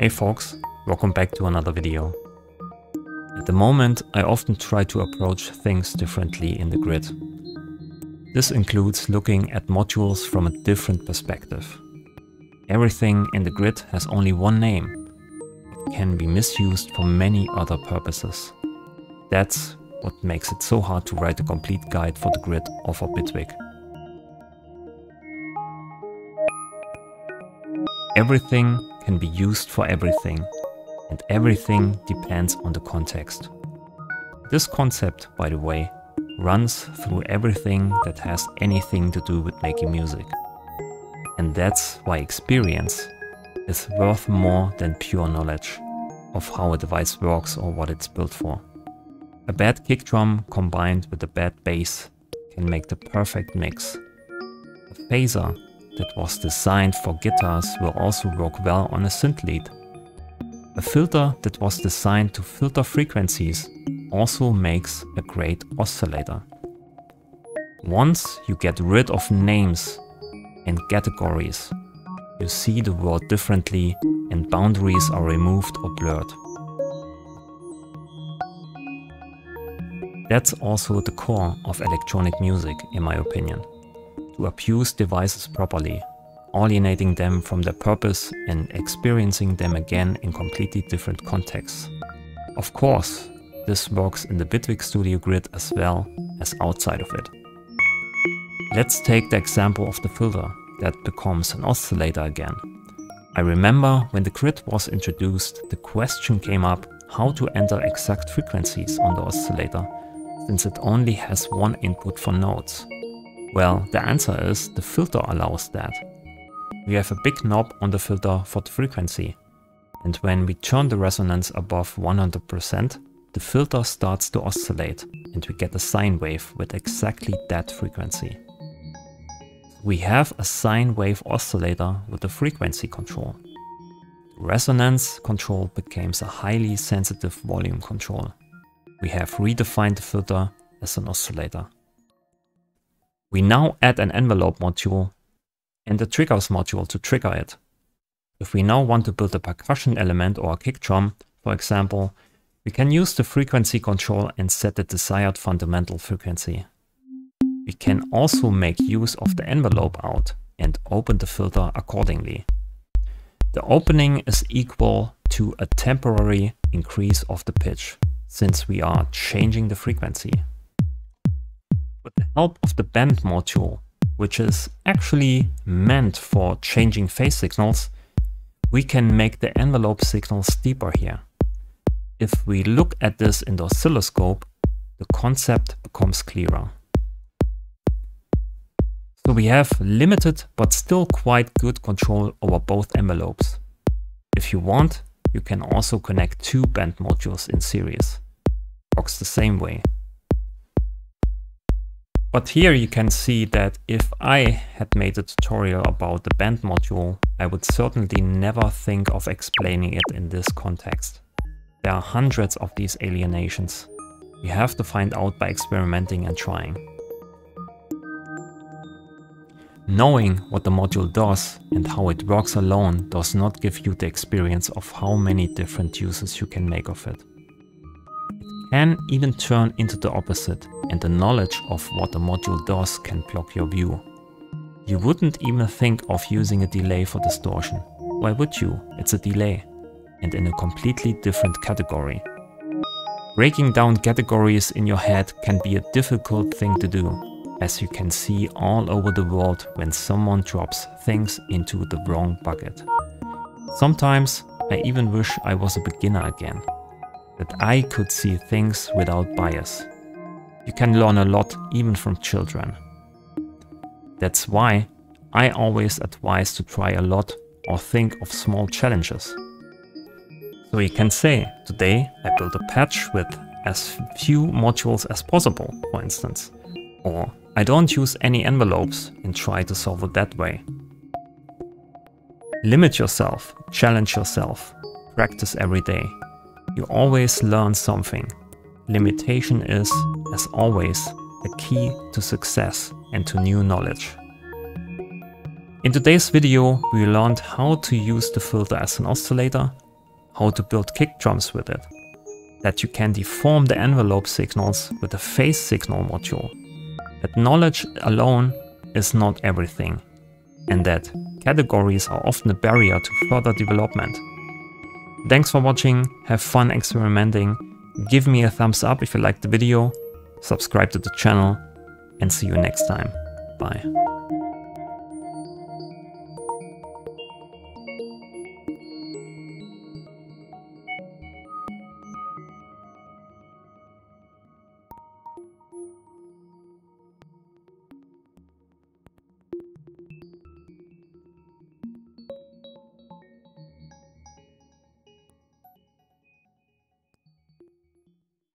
Hey folks, welcome back to another video. At the moment, I often try to approach things differently in the grid. This includes looking at modules from a different perspective. Everything in the grid has only one name. It can be misused for many other purposes. That's what makes it so hard to write a complete guide for the grid or for Bitwig. Everything can be used for everything, and everything depends on the context. This concept, by the way, runs through everything that has anything to do with making music. And that's why experience is worth more than pure knowledge of how a device works or what it's built for. A bad kick drum combined with a bad bass can make the perfect mix. A phaser that was designed for guitars will also work well on a synth lead. A filter that was designed to filter frequencies also makes a great oscillator. Once you get rid of names and categories, you see the world differently and boundaries are removed or blurred. That's also the core of electronic music, in my opinion to abuse devices properly, alienating them from their purpose and experiencing them again in completely different contexts. Of course, this works in the Bitwig Studio Grid as well as outside of it. Let's take the example of the filter that becomes an oscillator again. I remember when the grid was introduced, the question came up how to enter exact frequencies on the oscillator, since it only has one input for notes. Well, the answer is the filter allows that. We have a big knob on the filter for the frequency. And when we turn the resonance above 100%, the filter starts to oscillate and we get a sine wave with exactly that frequency. We have a sine wave oscillator with a frequency control. Resonance control becomes a highly sensitive volume control. We have redefined the filter as an oscillator. We now add an envelope module and a triggers module to trigger it. If we now want to build a percussion element or a kick drum, for example, we can use the frequency control and set the desired fundamental frequency. We can also make use of the envelope out and open the filter accordingly. The opening is equal to a temporary increase of the pitch, since we are changing the frequency with the help of the bend module, which is actually meant for changing phase signals, we can make the envelope signal steeper here. If we look at this in the oscilloscope, the concept becomes clearer. So we have limited but still quite good control over both envelopes. If you want, you can also connect two bend modules in series. Works the same way. But here you can see that if I had made a tutorial about the bend module, I would certainly never think of explaining it in this context. There are hundreds of these alienations. You have to find out by experimenting and trying. Knowing what the module does and how it works alone does not give you the experience of how many different uses you can make of it can even turn into the opposite and the knowledge of what the module does can block your view. You wouldn't even think of using a delay for distortion. Why would you? It's a delay and in a completely different category. Breaking down categories in your head can be a difficult thing to do, as you can see all over the world when someone drops things into the wrong bucket. Sometimes I even wish I was a beginner again that I could see things without bias. You can learn a lot even from children. That's why I always advise to try a lot or think of small challenges. So you can say, today I built a patch with as few modules as possible, for instance. Or I don't use any envelopes and try to solve it that way. Limit yourself, challenge yourself, practice every day you always learn something. Limitation is, as always, the key to success and to new knowledge. In today's video, we learned how to use the filter as an oscillator, how to build kick drums with it, that you can deform the envelope signals with the phase signal module, that knowledge alone is not everything, and that categories are often a barrier to further development. Thanks for watching, have fun experimenting, give me a thumbs up if you liked the video, subscribe to the channel, and see you next time. Bye.